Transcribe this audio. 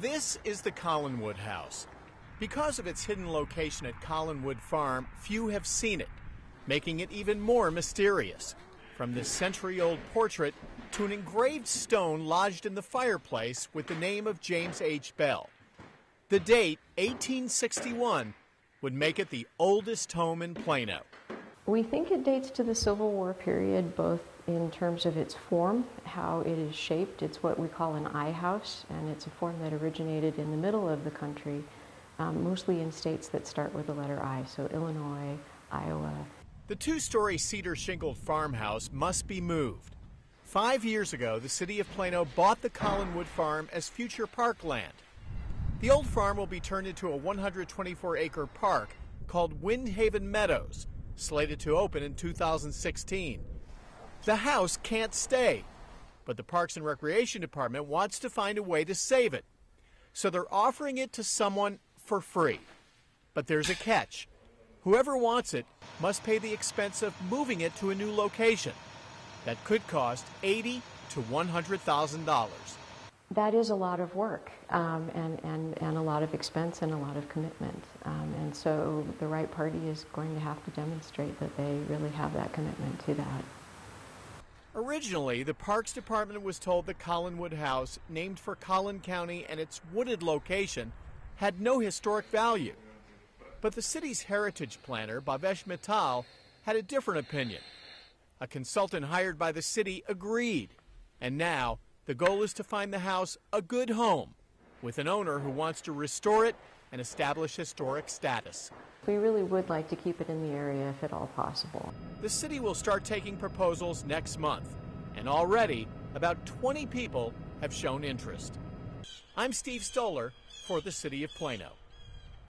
This is the Collinwood House. Because of its hidden location at Collinwood Farm, few have seen it, making it even more mysterious. From this century old portrait to an engraved stone lodged in the fireplace with the name of James H. Bell. The date, 1861, would make it the oldest home in Plano. We think it dates to the Civil War period, both in terms of its form, how it is shaped. It's what we call an I house, and it's a form that originated in the middle of the country, um, mostly in states that start with the letter I, so Illinois, Iowa. The two story cedar shingled farmhouse must be moved. Five years ago, the city of Plano bought the Collinwood farm as future parkland. The old farm will be turned into a 124 acre park called Windhaven Meadows, slated to open in 2016. The house can't stay, but the Parks and Recreation Department wants to find a way to save it. So they're offering it to someone for free. But there's a catch. Whoever wants it must pay the expense of moving it to a new location. That could cost eighty to one hundred thousand dollars. That is a lot of work um, and, and, and a lot of expense and a lot of commitment. Um, and so the right party is going to have to demonstrate that they really have that commitment to that. Originally, the Parks Department was told the Collinwood House, named for Collin County and its wooded location, had no historic value. But the city's heritage planner, Bhavesh Mittal, had a different opinion. A consultant hired by the city agreed. And now, the goal is to find the house a good home with an owner who wants to restore it and establish historic status. We really would like to keep it in the area if at all possible. The city will start taking proposals next month, and already about 20 people have shown interest. I'm Steve Stoler for the City of Plano.